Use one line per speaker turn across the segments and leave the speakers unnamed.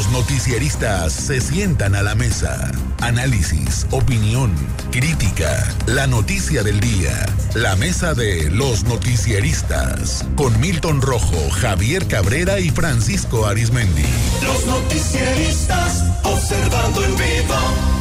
Los noticieristas se sientan a la mesa. Análisis, opinión, crítica, la noticia del día. La mesa de los noticieristas. Con Milton Rojo, Javier Cabrera y Francisco Arismendi.
Los noticieristas observando en vivo.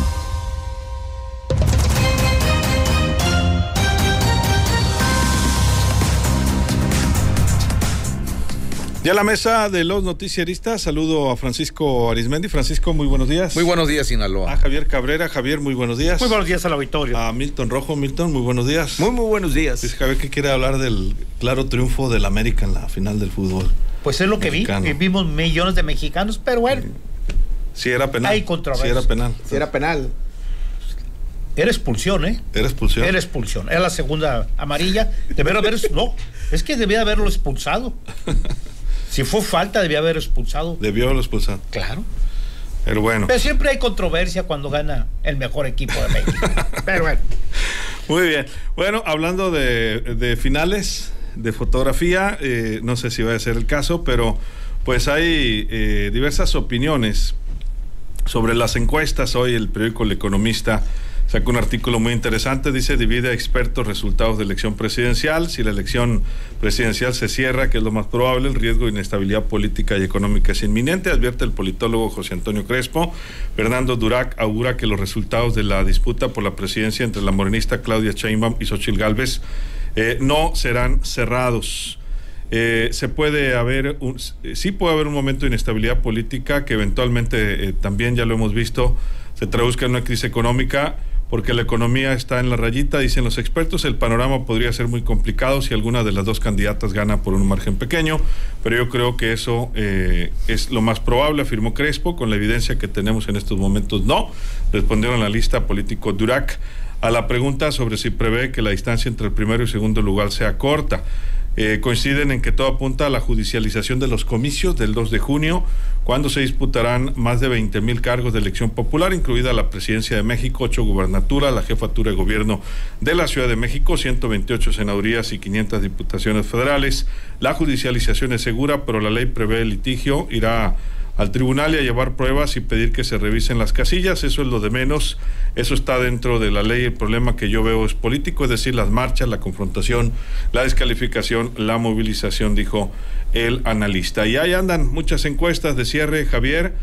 Ya la mesa de los noticieristas, saludo a Francisco Arismendi. Francisco, muy buenos días.
Muy buenos días, Sinaloa.
A Javier Cabrera. Javier, muy buenos días.
Muy buenos días al auditorio.
A Milton Rojo. Milton, muy buenos días.
Muy, muy buenos días.
Dice Javier que quiere hablar del claro triunfo del América en la final del fútbol.
Pues es lo que vi. Vimos millones de mexicanos, pero bueno.
Sí, era penal.
Hay controversia.
Sí, era penal.
Sí, era penal.
Era expulsión, ¿eh?
Era expulsión.
Era expulsión. Era la segunda amarilla. Debería haber. no, es que debía haberlo expulsado. Si fue falta, debía haber expulsado.
Debió haberlo expulsado.
Claro.
Pero bueno.
Pero siempre hay controversia cuando gana el mejor equipo de México. Pero bueno.
Muy bien. Bueno, hablando de, finales de fotografía, eh, no sé si va a ser el caso, pero pues hay eh, diversas opiniones sobre las encuestas. Hoy el periódico El Economista sacó un artículo muy interesante, dice, divide a expertos resultados de elección presidencial. Si la elección presidencial se cierra, que es lo más probable, el riesgo de inestabilidad política y económica es inminente, advierte el politólogo José Antonio Crespo. Fernando Durac augura que los resultados de la disputa por la presidencia entre la morenista Claudia Sheinbaum y Xochitl Gálvez eh, no serán cerrados. Eh, se puede haber, un, sí puede haber un momento de inestabilidad política que eventualmente eh, también ya lo hemos visto, se traduzca en una crisis económica porque la economía está en la rayita, dicen los expertos. El panorama podría ser muy complicado si alguna de las dos candidatas gana por un margen pequeño, pero yo creo que eso eh, es lo más probable, afirmó Crespo, con la evidencia que tenemos en estos momentos. No, respondieron la lista político Durac a la pregunta sobre si prevé que la distancia entre el primero y segundo lugar sea corta. Eh, coinciden en que todo apunta a la judicialización de los comicios del 2 de junio, cuando se disputarán más de 20 mil cargos de elección popular, incluida la presidencia de México, ocho gubernaturas, la jefatura de gobierno de la Ciudad de México, 128 senadurías y 500 diputaciones federales. La judicialización es segura, pero la ley prevé el litigio, irá al tribunal y a llevar pruebas y pedir que se revisen las casillas, eso es lo de menos, eso está dentro de la ley, el problema que yo veo es político, es decir, las marchas, la confrontación, la descalificación, la movilización, dijo el analista. Y ahí andan muchas encuestas de cierre, Javier.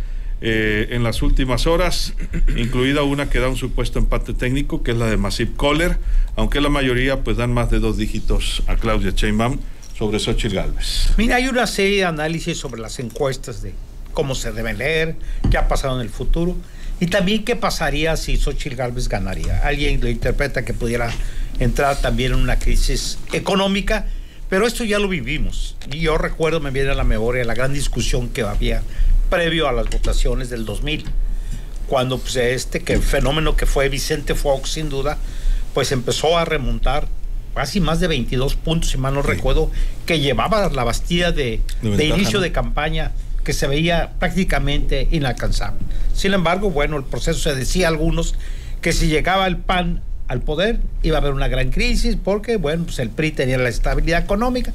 Eh, en las últimas horas, incluida una que da un supuesto empate técnico, que es la de Masip Kohler, aunque la mayoría pues dan más de dos dígitos a Claudia Sheinbaum sobre Xochitl Galvez.
Mira, hay una serie de análisis sobre las encuestas de cómo se deben leer, qué ha pasado en el futuro y también qué pasaría si Xochitl Galvez ganaría. Alguien lo interpreta que pudiera entrar también en una crisis económica, pero esto ya lo vivimos. Y yo recuerdo, me viene a la memoria la gran discusión que había previo a las votaciones del 2000, cuando pues, este que el fenómeno que fue Vicente Fox, sin duda, pues empezó a remontar casi más de 22 puntos, si mal no recuerdo, que llevaba la bastilla de, inicio de campaña que se veía prácticamente inalcanzable. Sin embargo, bueno, el proceso se decía a algunos que si llegaba el PAN al poder iba a haber una gran crisis porque, bueno, pues el PRI tenía la estabilidad económica.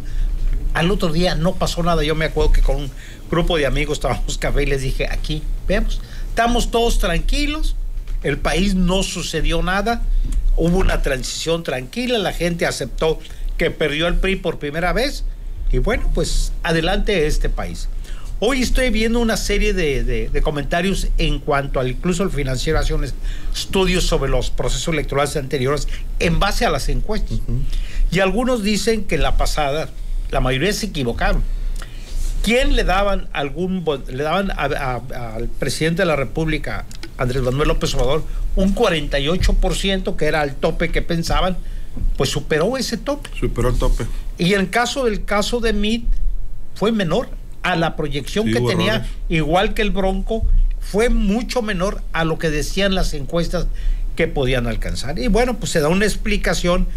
Al otro día no pasó nada. Yo me acuerdo que con un grupo de amigos estábamos café y les dije, aquí, vemos, estamos todos tranquilos, el país no sucedió nada, hubo una transición tranquila, la gente aceptó que perdió el PRI por primera vez y bueno, pues adelante este país. Hoy estoy viendo una serie de, comentarios en cuanto al, incluso el financiero hace un estudios sobre los procesos electorales anteriores en base a las encuestas. Y algunos dicen que en la pasada la mayoría se equivocaron. ¿Quién le daban algún le daban al presidente de la República, Andrés Manuel López Obrador, un 48% que era el tope que pensaban? Pues superó ese tope.
Superó el tope.
Y en el caso del caso de Meade fue menor, a la proyección que tenía, igual que el Bronco, fue mucho menor a lo que decían las encuestas que podían alcanzar. Y bueno, pues se da una explicación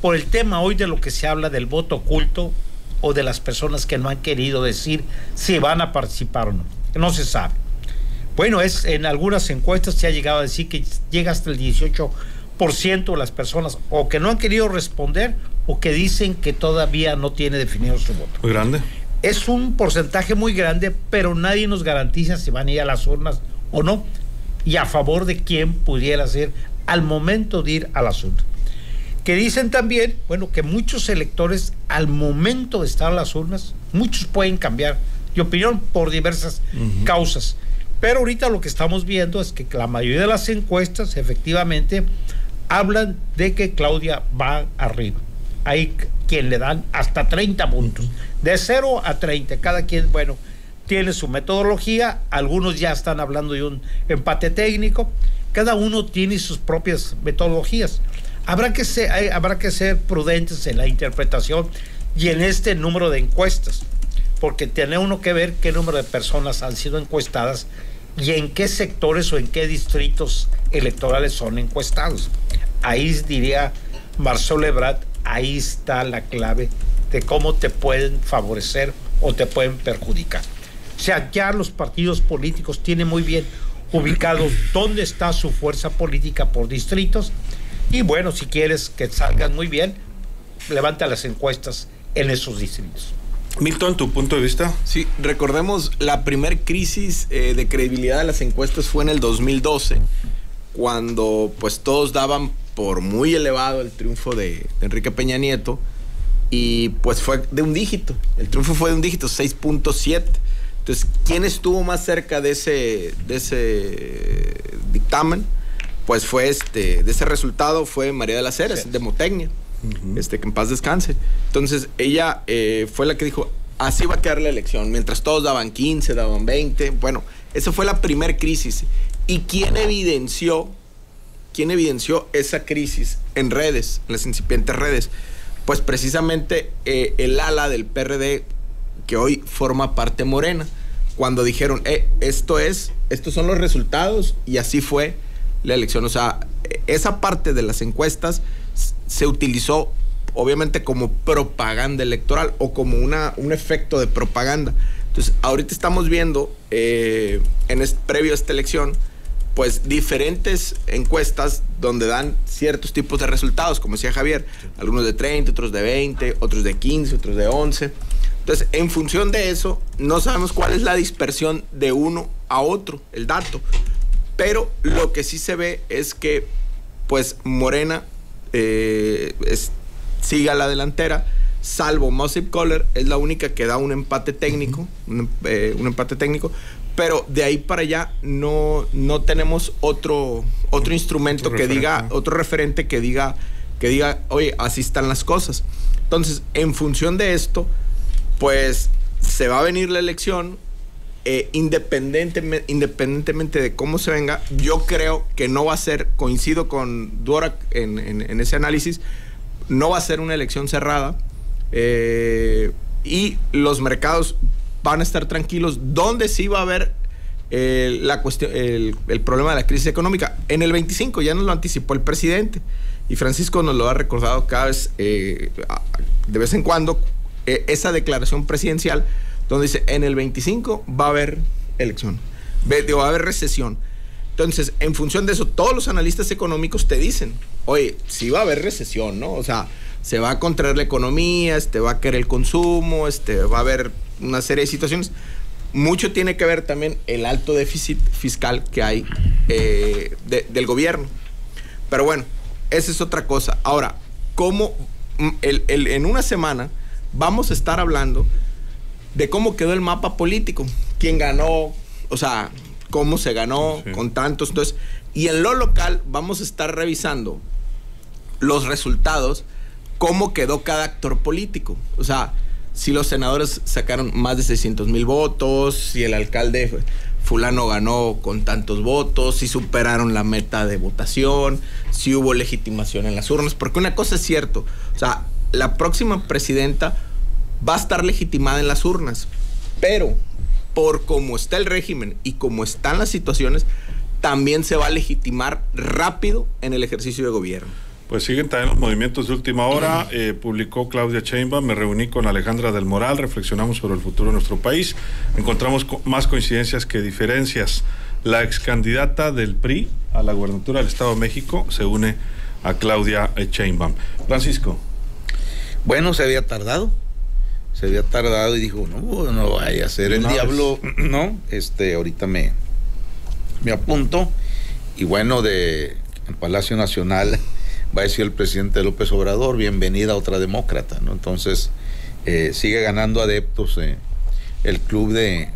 por el tema hoy de lo que se habla del voto oculto o de las personas que no han querido decir si van a participar o no. No se sabe. Bueno, es en algunas encuestas se ha llegado a decir que llega hasta el 18% de las personas o que no han querido responder o que dicen que todavía no tiene definido su voto.
Muy grande.
Es un porcentaje muy grande, pero nadie nos garantiza si van a ir a las urnas o no, y a favor de quién pudiera ser al momento de ir a las urnas. Que dicen también, bueno, que muchos electores al momento de estar a las urnas, muchos pueden cambiar de opinión por diversas causas. Pero ahorita lo que estamos viendo es que la mayoría de las encuestas efectivamente hablan de que Claudia va arriba. Hay quien le dan hasta 30 puntos, de 0 a 30. Cada quien, bueno, tiene su metodología, algunos ya están hablando de un empate técnico, cada uno tiene sus propias metodologías. Habrá que ser, habrá que ser prudentes en la interpretación y en este número de encuestas, porque tiene uno que ver qué número de personas han sido encuestadas y en qué sectores o en qué distritos electorales son encuestados. Ahí diría Marcelo Ebrard, ahí está la clave de cómo te pueden favorecer o te pueden perjudicar. O sea, ya los partidos políticos tienen muy bien ubicados dónde está su fuerza política por distritos y bueno, si quieres que salgan muy bien, levanta las encuestas en esos distritos.
Milton, tu punto de vista.
Sí, recordemos la primer crisis eh, de credibilidad de las encuestas fue en el 2012, cuando pues todos daban por muy elevado el triunfo de, Enrique Peña Nieto y pues fue de un dígito, el triunfo fue de un dígito, 6.7. Entonces, ¿quién estuvo más cerca de ese, de ese dictamen? Pues fue este, de ese resultado fue María de las Heras, de Motecnia este, que en paz descanse. Entonces, ella eh, fue la que dijo, así va a quedar la elección, mientras todos daban 15, daban 20. Bueno, esa fue la primer crisis. ¿Y quién evidenció, quién evidenció esa crisis en redes, en las incipientes redes? Pues precisamente eh, el ala del PRD que hoy forma parte morena, cuando dijeron, eh, esto es, estos son los resultados y así fue la elección. O sea, esa parte de las encuestas se utilizó obviamente como propaganda electoral o como una, un efecto de propaganda. Entonces, ahorita estamos viendo, eh, en previo a esta elección, pues diferentes encuestas donde dan ciertos tipos de resultados, como decía Javier, algunos de 30, otros de 20, otros de 15, otros de 11. Entonces, en función de eso, no sabemos cuál es la dispersión de uno a otro, el dato. Pero lo que sí se ve es que, pues, Morena eh, siga la delantera, salvo Mossip Collar, es la única que da un empate técnico, eh, un, empate técnico, pero de ahí para allá no, no tenemos otro, otro instrumento que diga, otro referente que diga, que diga, oye, así están las cosas. Entonces, en función de esto, pues se va a venir la elección, eh, independientemente, independientemente de cómo se venga, yo creo que no va a ser, coincido con Dora en, ese análisis, no va a ser una elección cerrada eh, y los mercados van a estar tranquilos, donde sí va a haber eh, la cuestión, el, problema de la crisis económica. En el 25 ya nos lo anticipó el presidente y Francisco nos lo ha recordado cada vez, de vez en cuando, esa declaración presidencial donde dice, en el 25 va a haber elección, va a haber recesión. Entonces, en función de eso, todos los analistas económicos te dicen, oye, sí va a haber recesión, ¿no? O sea, se va a contraer la economía, este, va a caer el consumo, este, va a haber una serie de situaciones. Mucho tiene que ver también el alto déficit fiscal que hay eh, del gobierno. Pero bueno, esa es otra cosa. Ahora, ¿cómo mm, en una semana vamos a estar hablando de cómo quedó el mapa político, quién ganó, o sea, cómo se ganó con tantos. Entonces, y en lo local vamos a estar revisando los resultados, cómo quedó cada actor político. O sea, si los senadores sacaron más de 600 mil votos, si el alcalde fulano ganó con tantos votos, si superaron la meta de votación, si hubo legitimación en las urnas, porque una cosa es cierto, o sea, la próxima presidenta va a estar legitimada en las urnas. Pero por cómo está el régimen y cómo están las situaciones, también se va a legitimar rápido en el ejercicio de gobierno.
Pues siguen también los movimientos de última hora. Eh, publicó Claudia Sheinbaum, me reuní con Alejandra del Moral, reflexionamos sobre el futuro de nuestro país. Encontramos más coincidencias que diferencias. La ex candidata del PRI a la gubernatura del Estado de México se une a Claudia Sheinbaum. Francisco.
Bueno, se había tardado se había tardado y dijo, no, no vaya a ser el diablo, ¿no? Este, ahorita me, me apunto. Y bueno, de en Palacio Nacional va a decir el presidente López Obrador, bienvenida a otra demócrata, ¿no? Entonces, eh, sigue ganando adeptos eh, el club de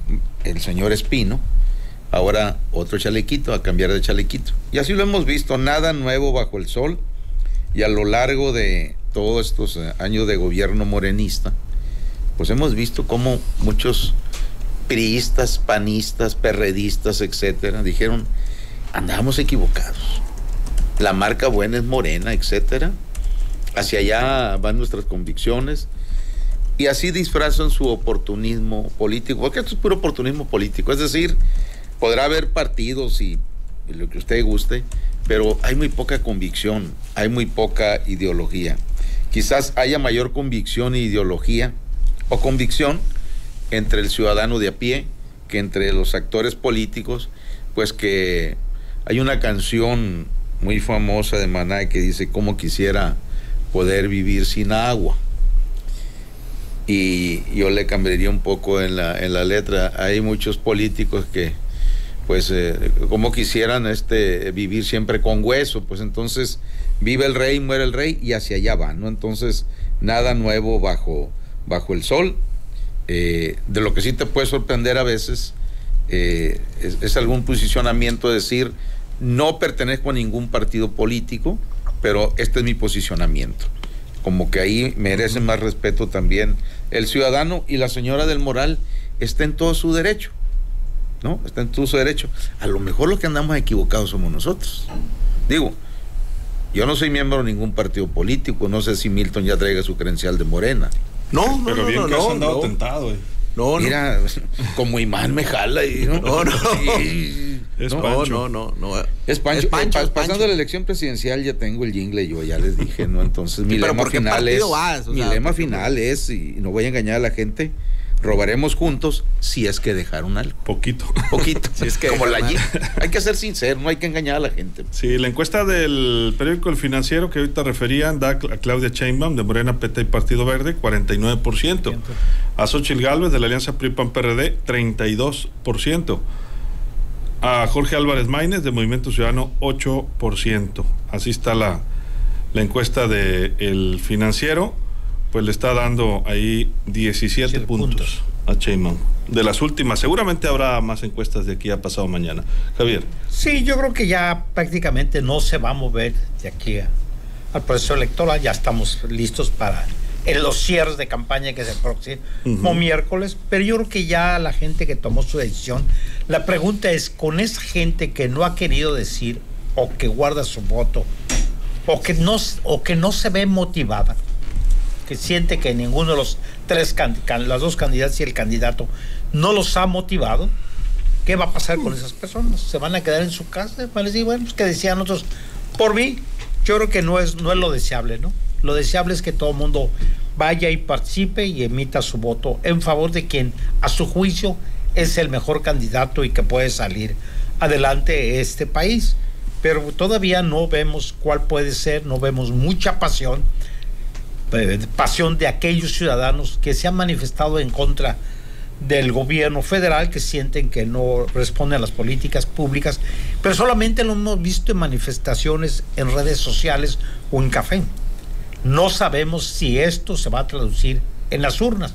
el señor Espino. Ahora otro chalequito, a cambiar de chalequito. Y así lo hemos visto, nada nuevo bajo el sol. Y a lo largo de todos estos eh, años de gobierno morenista, pues hemos visto cómo muchos priistas, panistas, perredistas, etcétera, dijeron, andamos equivocados. La marca buena es morena, etcétera. Hacia allá van nuestras convicciones. Y así disfrazan su oportunismo político, porque esto es puro oportunismo político. Es decir, podrá haber partidos y, y lo que usted guste, pero hay muy poca convicción, hay muy poca ideología. Quizás haya mayor convicción e ideología o convicción entre el ciudadano de a pie que entre los actores políticos, pues que hay una canción muy famosa de Maná que dice cómo quisiera poder vivir sin agua. Y yo le cambiaría un poco en la, en la letra. Hay muchos políticos que, pues, eh, como quisieran este, vivir siempre con hueso, pues entonces vive el rey, muere el rey y hacia allá van, ¿no? Entonces, nada nuevo bajo, bajo el sol. Eh, de lo que sí te puede sorprender a veces eh, es, es, algún posicionamiento, decir, no pertenezco a ningún partido político, pero este es mi posicionamiento. Como que ahí merece más respeto también el ciudadano y la señora del Moral está en todo su derecho. ¿No? Está en todo su derecho. A lo mejor los que andamos equivocados somos nosotros. Digo, yo no soy miembro de ningún partido político, no sé si Milton ya traiga su credencial de Morena.
No, no,
Pero
no,
bien
no,
que has
no,
andado
no.
tentado, eh.
No, no.
Mira, como imán me jala y no,
No, no.
Sí.
Es
No,
Pancho.
No, no, no.
Es Pancho.
Es Pancho,
Eh, pa-
es
pasando
Pancho.
la elección presidencial ya tengo el jingle, yo ya les dije, ¿no? Entonces mi lema
¿por qué
final es,
vas?
Mi
sea,
lema final es, y no voy a engañar a la gente, robaremos juntos si es que dejaron algo.
Poquito.
Poquito.
Si es que
como la. Hay que ser sincero, no hay que engañar a la gente.
Sí, la encuesta del periódico El Financiero que ahorita referían da a Claudia Sheinbaum de Morena, PT y Partido Verde 49%. A Xochitl Gálvez de la Alianza PRI-PAN-PRD 32%. A Jorge Álvarez Maínez de Movimiento Ciudadano 8%. Así está la, la encuesta de El Financiero. Pues le está dando ahí 17
Siete
puntos,
puntos.
a Sheinbaum. De las últimas, seguramente habrá más encuestas de aquí a pasado mañana. Javier.
Sí, yo creo que ya prácticamente no se va a mover de aquí a- al proceso electoral. Ya estamos listos para en los cierres de campaña que se próximo
Ujú.
miércoles. Pero yo creo que ya la gente que tomó su decisión, la pregunta es, con esa gente que no ha querido decir o que guarda su voto o que no, o que no se ve motivada, que siente que ninguno de los tres, las dos candidatas y el candidato no los ha motivado, ¿qué va a pasar con esas personas? ¿Se van a quedar en su casa? Van a decir, bueno, pues que decían otros. Por mí, yo creo que no es, no es lo deseable, ¿no? Lo deseable es que todo el mundo vaya y participe y emita su voto en favor de quien, a su juicio, es el mejor candidato y que puede salir adelante este país. Pero todavía no vemos cuál puede ser, no vemos mucha pasión eh, pasión de aquellos ciudadanos que se han manifestado en contra del gobierno federal, que sienten que no responden a las políticas públicas, pero solamente lo hemos visto en manifestaciones en redes sociales o en café. No sabemos si esto se va a traducir en las urnas.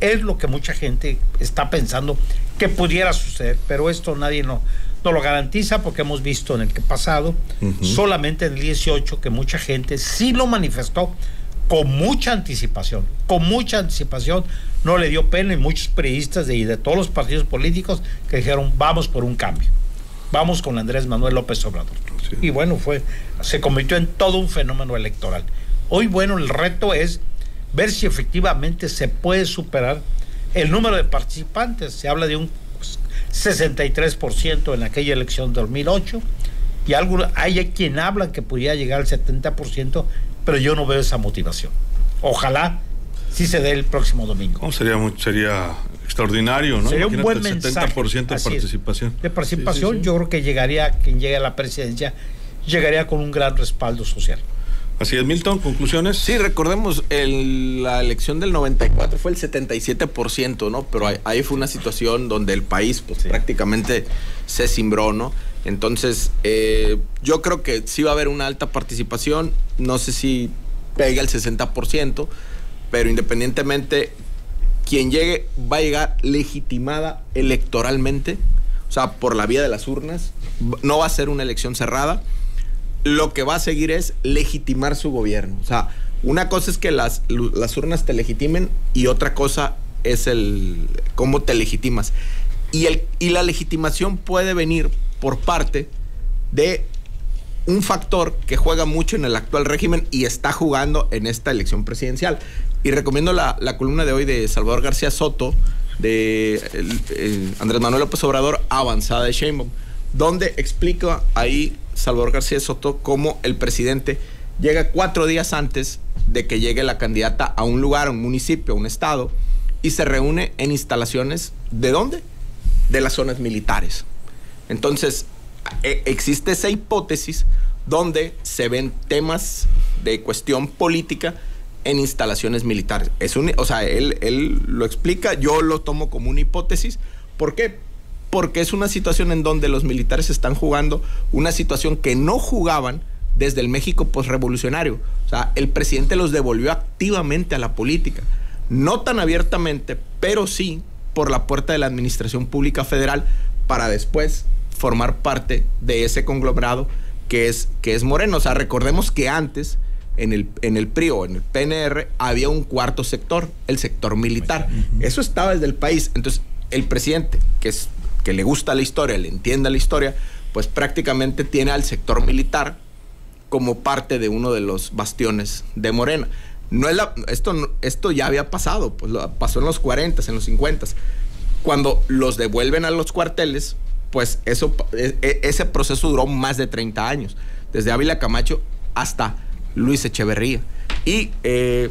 Es lo que mucha gente está pensando que pudiera suceder, pero esto nadie no, no lo garantiza porque hemos visto en el que pasado, solamente en el 18, que mucha gente sí lo manifestó con mucha anticipación, con mucha anticipación, no le dio pena y muchos periodistas de, y de todos los partidos políticos que dijeron vamos por un cambio, vamos con Andrés Manuel López Obrador.
Sí.
Y bueno, fue, se convirtió en todo un fenómeno electoral. Hoy, bueno, el reto es ver si efectivamente se puede superar el número de participantes. Se habla de un pues, 63% en aquella elección de 2008 y algo, hay quien habla que pudiera llegar al 70%, pero yo no veo esa motivación. Ojalá sí se dé el próximo domingo.
No, sería, muy- sería extraordinario, ¿no?
Sería un buen
el
mensaje.
70% de
es.
participación.
De participación,
Sí, sí, sí.
yo creo que llegaría, quien llegue a la presidencia, llegaría con un gran respaldo social.
Así es, Milton, conclusiones.
Sí, recordemos, la elección del 94 fue el 77%, ¿no? Pero ahí, fue una situación donde el país pues, prácticamente se cimbró, ¿no? Entonces, eh, yo creo que sí va a haber una alta participación, no sé si pega el 60%, pero independientemente, quien llegue va a llegar legitimada electoralmente, o sea, por la vía de las urnas, no va a ser una elección cerrada lo que va a seguir es legitimar su gobierno. O sea, una cosa es que las, las urnas te legitimen y otra cosa es el cómo te legitimas. Y, el, y la legitimación puede venir por parte de un factor que juega mucho en el actual régimen y está jugando en esta elección presidencial. Y recomiendo la, columna de hoy de Salvador García Soto, de Andrés Manuel López Obrador, Avanzada de Sheinbaum, donde explica ahí Salvador García Soto cómo el presidente llega cuatro días antes de que llegue la candidata a un lugar, a un municipio, a un estado, y se reúne en instalaciones de dónde? De las zonas militares. Entonces, e, existe esa hipótesis donde se ven temas de cuestión política en instalaciones militares. Es un, o sea, él, él lo explica, yo lo tomo como una hipótesis. ¿Por qué? Porque es una situación en donde los militares están jugando una situación que no jugaban desde el México postrevolucionario. O sea, el presidente los devolvió activamente a la política. No tan abiertamente, pero sí por la puerta de la Administración Pública Federal para después formar parte de ese conglomerado que es, que es Moreno. O sea, recordemos que antes en el, en el PRI o en el PNR había un cuarto sector, el sector militar. Eso estaba desde el país. Entonces, el presidente, que es que le gusta la historia, le entienda la historia, pues prácticamente tiene al sector militar como parte de uno de los bastiones de Morena. No es la, esto, esto ya había pasado, pues pasó en los 40, en los 50. Cuando los devuelven a los cuarteles, pues eso, e, e, ese proceso duró más de 30 años, desde Ávila Camacho hasta Luis Echeverría. Y eh,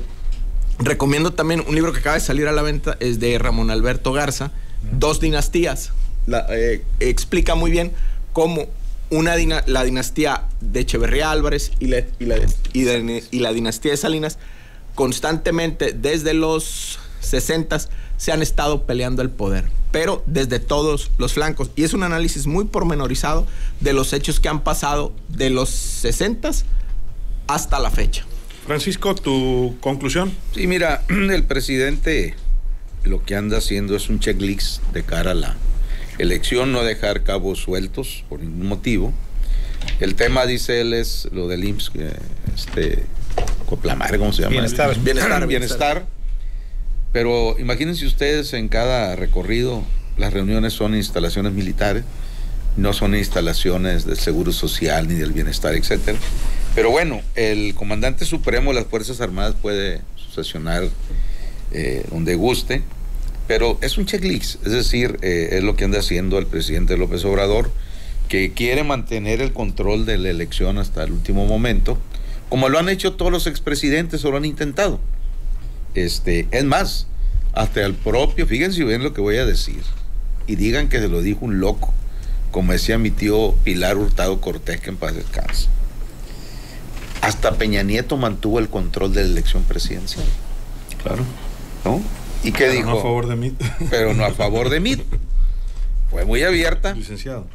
recomiendo también un libro que acaba de salir a la venta, es de Ramón Alberto Garza, Dos Dinastías, eh, explica muy bien cómo una la dinastía de Echeverría Álvarez y la, y, la, dinastía de Salinas constantemente desde los 60 se han estado peleando el poder, pero desde todos los flancos. Y es un análisis muy pormenorizado de los hechos que han pasado de los 60 hasta la fecha.
Francisco, tu conclusión.
Sí, mira, el presidente lo que anda haciendo es un checklist de cara a la elección no dejar cabos sueltos por ningún motivo. El tema, dice él, es lo del IMSS, este, Coplamar, ¿cómo se llama?
Bienestar.
Bienestar, bienestar. Pero imagínense ustedes en cada recorrido, las reuniones son instalaciones militares, no son instalaciones del Seguro Social ni del Bienestar, etcétera. Pero bueno, el comandante supremo de las Fuerzas Armadas puede sucesionar eh, donde guste pero es un checklist, es decir, eh, es lo que anda haciendo el presidente López Obrador, que quiere mantener el control de la elección hasta el último momento, como lo han hecho todos los expresidentes o lo han intentado. Este, es más, hasta el propio, fíjense bien lo que voy a decir, y digan que se lo dijo un loco, como decía mi tío Pilar Hurtado Cortés, que en paz descanse. Hasta Peña Nieto mantuvo el control de la elección presidencial.
Claro.
¿No? ¿Y qué dijo?
No a favor de mí.
Pero no a favor de mí. Fue muy abierta.
Licenciado.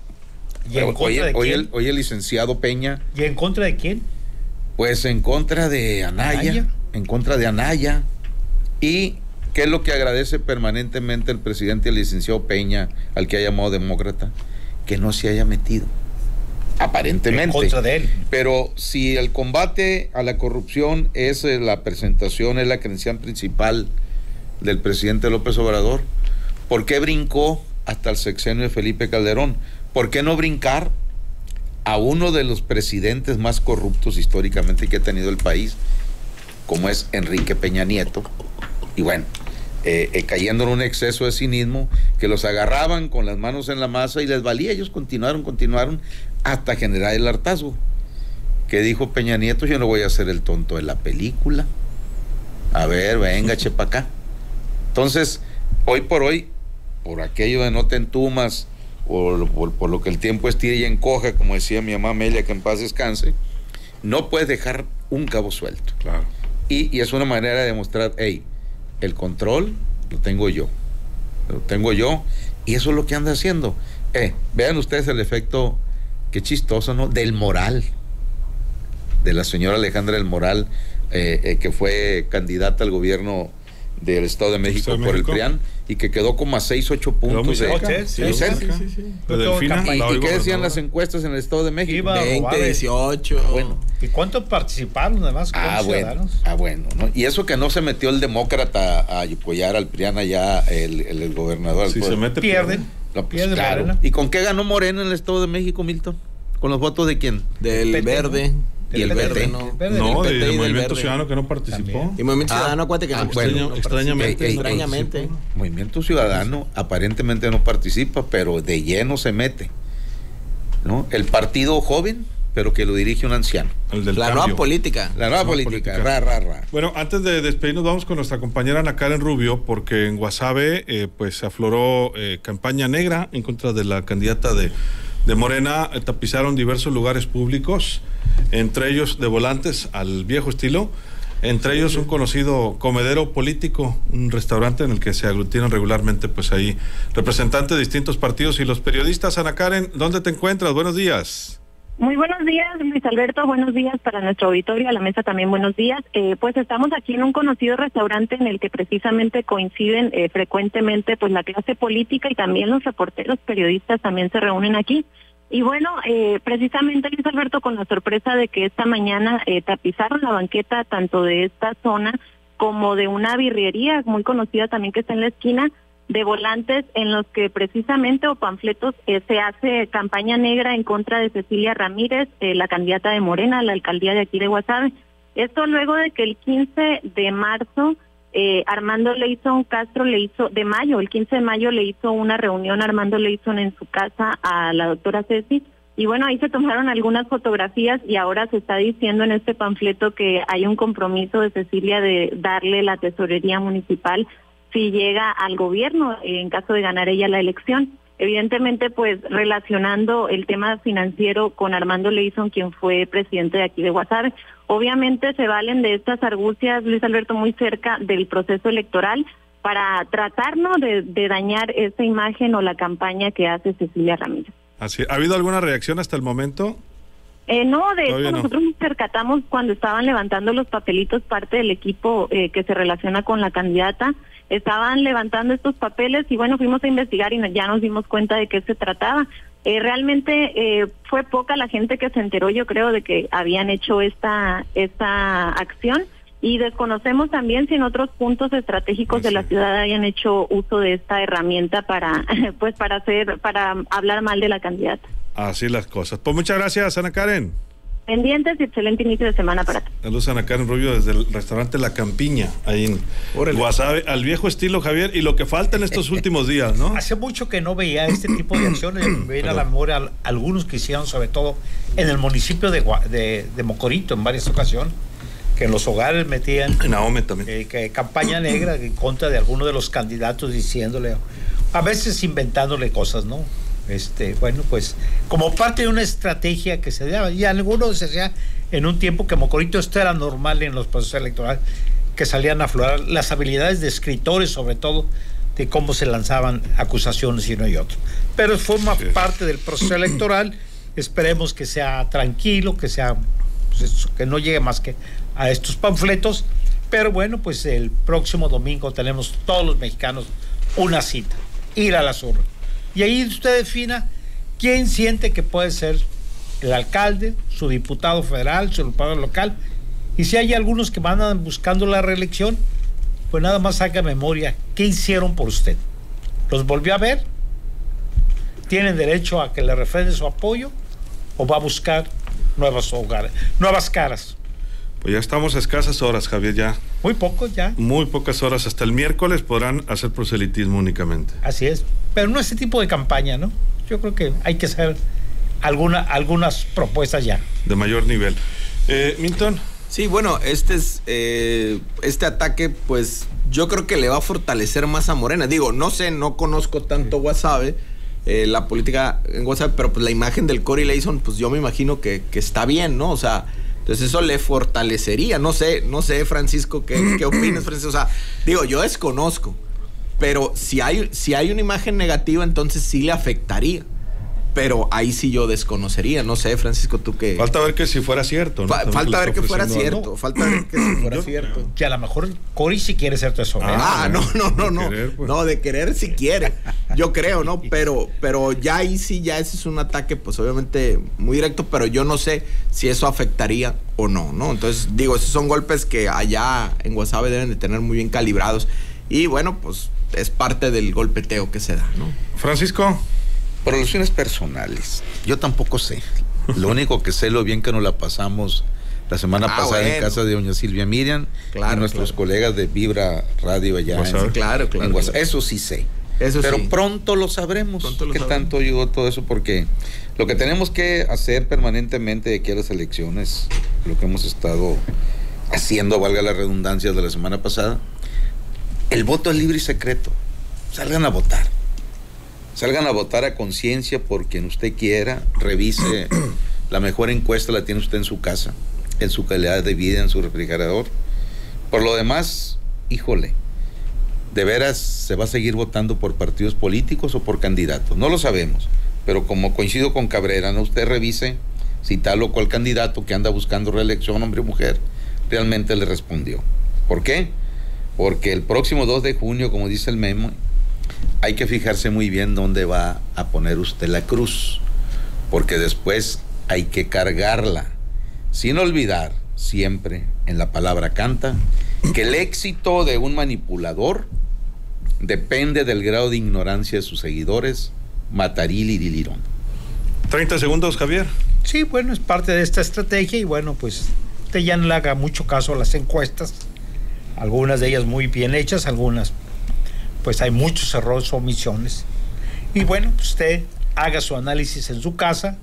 ¿Y en contra de quién? Hoy, el, licenciado Peña.
¿Y en contra de quién?
Pues en contra de Anaya, En contra de Anaya. Y ¿qué es lo que agradece permanentemente el presidente el licenciado Peña, al que ha llamado demócrata? Que no se haya metido. Aparentemente. En
contra de él.
Pero si el combate a la corrupción es eh, la presentación, es la credencial principal del presidente López Obrador? ¿Por qué brincó hasta el sexenio de Felipe Calderón? ¿Por qué no brincar a uno de los presidentes más corruptos históricamente que ha tenido el país, como es Enrique Peña Nieto? Y bueno, eh, eh, cayendo en un exceso de cinismo, que los agarraban con las manos en la masa y les valía. Ellos continuaron, continuaron hasta generar el hartazgo. Que dijo Peña Nieto, yo no voy a ser el tonto de la película. A ver, venga, chepa acá. Entonces, hoy por hoy, por aquello de no te entumas, o por, lo que el tiempo estira y encoja, como decía mi mamá Amelia, que en paz descanse, no puedes dejar un cabo suelto.
Claro.
Y, y es una manera de demostrar, hey, el control lo tengo yo. Lo tengo yo. Y eso es lo que anda haciendo. Eh, vean ustedes el efecto, qué chistoso, ¿no? Del moral. De la señora Alejandra del Moral, eh, eh, que fue candidata al gobierno del Estado de México
Estado de
por
México.
el PRIAN y que quedó como a 6, 8
muy
puntos de,
cerca.
Sí,
sí, sí.
¿Y, qué decían las encuestas en el Estado de México?
Iba-
20, 18.
Bueno.
¿Y cuánto participaron además
Ah, bueno. Ah, bueno. ¿no? Y eso que no se metió el demócrata a apoyar al PRIAN allá, el, el, el gobernador.
Si se mete,
Pierden.
no, pues,
Pierde
claro.
Morena.
¿Y con qué ganó Morena en el Estado de México, Milton? ¿Con los votos de quién?
Del verde.
¿No?
Y el
Del
verde. ¿no?
Verde.
No,
Del
de,
PT y del
Movimiento
Verde.
Ciudadano que no participó.
También.
Y Movimiento
Ah,
Ciudadano, acuérdate que
ah,
no
bueno.
Extraña- extrañamente.
Ey, ey,
no
extrañamente.
Movimiento Ciudadano aparentemente no participa, pero de lleno se mete. ¿no? El partido joven, pero que lo dirige un anciano.
El del
La
cambio.
nueva política.
La nueva
Nueva
política,
política.
ra, ra, ra.
Bueno, antes de despedirnos, vamos con nuestra compañera Ana Karen Rubio, porque en Guasave eh, pues se afloró eh, campaña negra en contra de la candidata de, de Morena. Tapizaron diversos lugares públicos, entre ellos de volantes al viejo estilo. Entre ellos un conocido comedero político, un restaurante en el que se aglutinan regularmente, pues ahí representantes de distintos partidos y los periodistas. Ana Karen, ¿dónde te encuentras? Buenos días.
Muy buenos días, Luis Alberto. Buenos días para nuestro auditorio. A la mesa también buenos días. Eh, pues estamos aquí en un conocido restaurante en el que precisamente coinciden eh, frecuentemente pues la clase política y también los reporteros periodistas también se reúnen aquí. Y bueno, eh, precisamente Luis Alberto con la sorpresa de que esta mañana eh, tapizaron la banqueta tanto de esta zona como de una birrería muy conocida también que está en la esquina de volantes en los que precisamente o panfletos eh, se hace campaña negra en contra de Cecilia Ramírez, eh, la candidata de Morena a la alcaldía de aquí de Guasave. Esto luego de que el 15 de marzo eh, Armando Leison Castro le hizo, de mayo, el 15 de mayo le hizo una reunión Armando Leison en su casa a la doctora Ceci y bueno, ahí se tomaron algunas fotografías y ahora se está diciendo en este panfleto que hay un compromiso de Cecilia de darle la tesorería municipal si llega al gobierno en caso de ganar ella la elección. Evidentemente, pues relacionando el tema financiero con Armando Leison, quien fue presidente de aquí de Guasave. Obviamente se valen de estas argucias, Luis Alberto, muy cerca del proceso electoral para tratar ¿no? de, de dañar esa imagen o la campaña que hace Cecilia Ramírez.
Así, ¿Ha habido alguna reacción hasta el momento?
Eh, no, de hecho
no.
nosotros nos percatamos cuando estaban levantando los papelitos parte del equipo eh, que se relaciona con la candidata, estaban levantando estos papeles y bueno, fuimos a investigar y ya nos dimos cuenta de qué se trataba. Eh, realmente eh, fue poca la gente que se enteró, yo creo, de que habían hecho esta, esta acción y desconocemos también si en otros puntos estratégicos de la ciudad hayan hecho uso de esta herramienta para, pues, para hacer, para hablar mal de la candidata.
Así las cosas. Pues muchas gracias, Ana Karen.
Pendientes y excelente inicio de semana para todos.
Saludos a Ana Karen Rubio desde el restaurante La Campiña, ahí en
Órale.
Guasave, al viejo estilo, Javier, y lo que falta en estos últimos días, ¿no?
Hace mucho que no veía este tipo de acciones. Me viene a la memoria al- algunos que hicieron, sobre todo en el municipio de, Gua- de, de Mocorito, en varias ocasiones, que en los hogares metían
En Ahome también.
eh, que campaña negra en contra de alguno de los candidatos diciéndole, a veces inventándole cosas, ¿no? Este, bueno, pues como parte de una estrategia que se daba, y algunos se hacía en un tiempo que Mocorito esto era normal en los procesos electorales, que salían a aflorar las habilidades de escritores, sobre todo, de cómo se lanzaban acusaciones y uno y otro. Pero forma parte del proceso electoral, esperemos que sea tranquilo, que sea pues, que no llegue más que a estos panfletos. Pero bueno, pues el próximo domingo tenemos todos los mexicanos una cita, ir a la urnas. Y ahí usted defina quién siente que puede ser el alcalde, su diputado federal, su diputado local. Y si hay algunos que van buscando la reelección, pues nada más haga memoria, ¿qué hicieron por usted? ¿Los volvió a ver? ¿Tienen derecho a que le refrende su apoyo? ¿O va a buscar nuevos hogares, nuevas caras?
Pues ya estamos a escasas horas, Javier, ya.
Muy poco ya,
Muy pocas horas. Hasta el miércoles podrán hacer proselitismo únicamente.
así es. Pero no ese tipo de campaña, ¿no? Yo creo que hay que hacer alguna, algunas propuestas ya.
De mayor nivel. Eh, Milton,
Sí, bueno, este es eh, este ataque, pues yo creo que le va a fortalecer más a Morena. Digo, no sé, no conozco tanto Guasave, eh, la política en Guasave, pero pues la imagen del Cory Layson, pues yo me imagino que, que está bien, ¿no? O sea, Entonces eso le fortalecería. No sé, no sé, Francisco, ¿qué, qué opinas, Francisco? O sea, digo, yo desconozco. Pero si hay, si hay una imagen negativa, entonces sí le afectaría pero ahí sí yo desconocería. No sé, Francisco, tú qué.
Falta ver que si fuera cierto.
falta ver que fuera cierto. Falta ver que si fuera cierto.
Que a lo mejor Cory sí quiere ser tesorero.
Ah, no, no, no, no. Pues. No, de querer si quiere. Yo creo, ¿no? Pero, pero ya ahí sí, ya ese es un ataque, pues obviamente muy directo, pero yo no sé si eso afectaría o no, ¿no? Entonces, digo, esos son golpes que allá en Guasave deben de tener muy bien calibrados. Y bueno, pues es parte del golpeteo que se da, ¿no?
Francisco.
Por relaciones personales, yo tampoco sé. Lo único que sé lo bien que nos la pasamos la semana ah, pasada en casa de doña Silvia Miriam y nuestros colegas de Vibra Radio allá.
en, claro, claro,
Eso sí sé. Eso Pero pronto lo sabremos. qué tanto llegó todo eso porque lo que tenemos que hacer permanentemente de aquí a las elecciones, lo que hemos estado haciendo, valga la redundancia de la semana pasada, el voto es libre y secreto. Salgan a votar. Salgan a votar a conciencia por quien usted quiera. Revise la mejor encuesta, la tiene usted en su casa, en su calidad de vida, en su refrigerador. Por lo demás, híjole, ¿de veras se va a seguir votando por partidos políticos o por candidatos? No lo sabemos, pero como coincido con Cabrera, ¿no? usted revise si tal o cual candidato que anda buscando reelección, hombre o mujer, realmente le respondió. ¿Por qué? Porque el próximo 2 de junio, como dice el memo, hay que fijarse muy bien dónde va a poner usted la cruz, porque después hay que cargarla, sin olvidar siempre en la palabra canta que el éxito de un manipulador depende del grado de ignorancia de sus seguidores, mataril y dilirón.
30 segundos, Javier.
Sí, bueno, es parte de esta estrategia y bueno, pues usted ya no le haga mucho caso a las encuestas, algunas de ellas muy bien hechas, algunas pues hay muchos errores o omisiones. Y bueno, pues, usted haga su análisis en su casa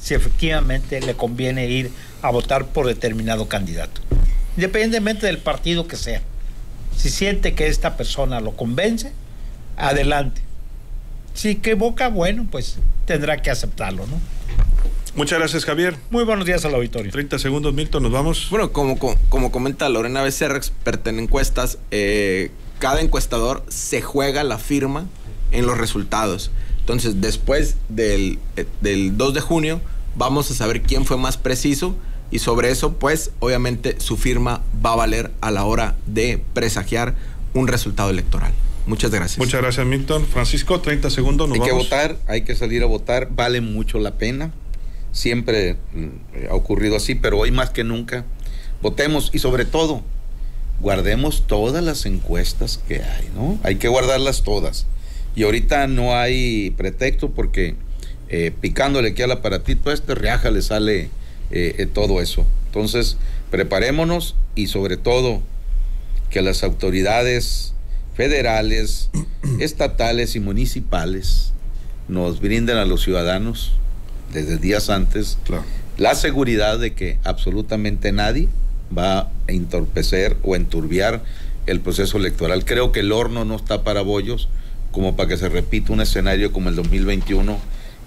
si efectivamente le conviene ir a votar por determinado candidato, independientemente del partido que sea. Si siente que esta persona lo convence, adelante. Si equivoca, bueno, pues tendrá que aceptarlo, ¿no?
Muchas gracias, Javier.
Muy buenos días al auditorio.
30 segundos, Milton, nos vamos.
Bueno, como, como, comenta Lorena Becerra, experta en encuestas, eh, cada encuestador se juega la firma en los resultados. Entonces, después del, eh, del 2 de junio, vamos a saber quién fue más preciso y sobre eso, pues, obviamente su firma va a valer a la hora de presagiar un resultado electoral. Muchas gracias.
Muchas gracias, Milton. Francisco, 30 segundos.
hay que votar, hay que salir a votar, vale mucho la pena. Siempre mm, ha ocurrido así, pero hoy más que nunca, votemos y sobre todo, guardemos todas las encuestas que hay, ¿no? Hay que guardarlas todas. Y ahorita no hay pretexto porque eh, picándole aquí al aparatito este, reaja le sale eh, eh, todo eso. Entonces, preparémonos y sobre todo que las autoridades federales, estatales y municipales nos brinden a los ciudadanos desde días antes la seguridad de que absolutamente nadie va a entorpecer o enturbiar el proceso electoral. Creo que el horno no está para bollos como para que se repita un escenario como el 2021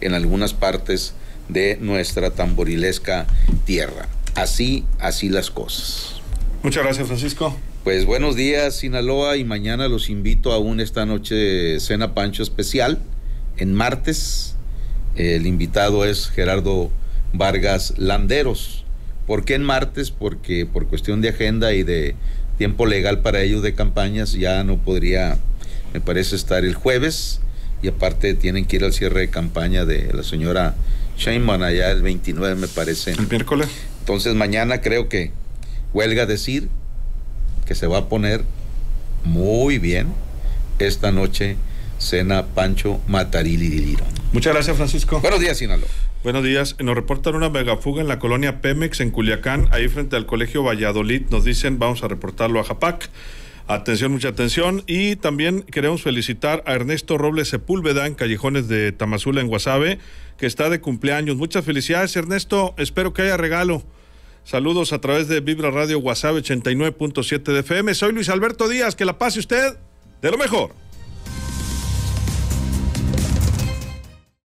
en algunas partes de nuestra tamborilesca tierra. Así, así las cosas.
Muchas gracias, Francisco.
Pues buenos días, Sinaloa, y mañana los invito a una esta noche cena Pancho especial en martes. El invitado es Gerardo Vargas Landeros ¿Por qué en martes? Porque por cuestión de agenda y de tiempo legal para ellos de campañas ya no podría, me parece, estar el jueves y aparte tienen que ir al cierre de campaña de la señora Sheinman allá el 29 me parece.
El miércoles.
Entonces mañana creo que huelga decir que se va a poner muy bien esta noche cena Pancho Matarili
Muchas gracias Francisco.
Buenos días Sinaloa.
Buenos días. Nos reportan una megafuga en la colonia Pemex en Culiacán, ahí frente al colegio Valladolid. Nos dicen, vamos a reportarlo a Japac. Atención, mucha atención. Y también queremos felicitar a Ernesto Robles Sepúlveda en Callejones de Tamazula, en Guasave, que está de cumpleaños. Muchas felicidades, Ernesto. Espero que haya regalo. Saludos a través de Vibra Radio Guasave 89.7 de FM. Soy Luis Alberto Díaz. Que la pase usted de lo mejor.